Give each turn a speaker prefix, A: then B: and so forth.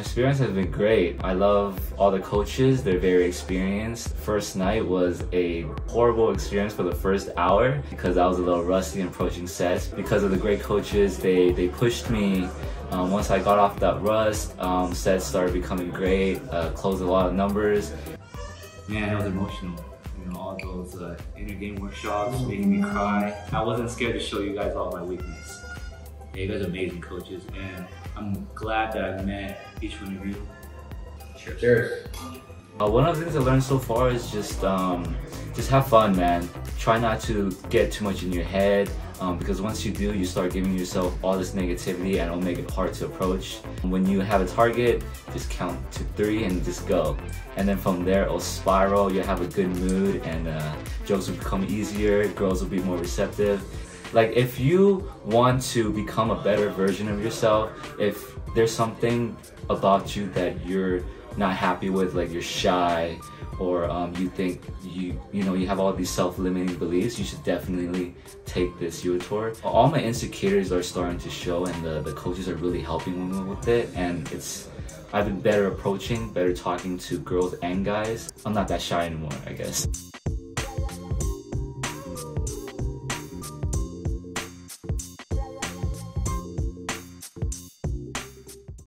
A: My experience has been great. I love all the coaches. They're very experienced. First night was a horrible experience for the first hour because I was a little rusty in approaching sets. Because of the great coaches, they, they pushed me. Um, once I got off that rust, um, sets started becoming great, uh, closed a lot of numbers. Man, it was emotional. You know, all those uh, inner game workshops making me cry. I wasn't scared to show you guys all my weakness. Yeah, you guys are amazing coaches, and I'm glad that I met each one of you. Cheers.
B: Cheers.
A: Uh, one of the things I learned so far is just um, just have fun, man. Try not to get too much in your head um, because once you do, you start giving yourself all this negativity and it'll make it hard to approach. When you have a target, just count to three and just go. And then from there, it'll spiral. You'll have a good mood and uh, jokes will become easier. Girls will be more receptive. Like if you want to become a better version of yourself, if there's something about you that you're not happy with, like you're shy, or um, you think you you know you have all these self-limiting beliefs, you should definitely take this Eurotour. All my insecurities are starting to show, and the, the coaches are really helping me with it, and it's I've been better approaching, better talking to girls and guys. I'm not that shy anymore, I guess.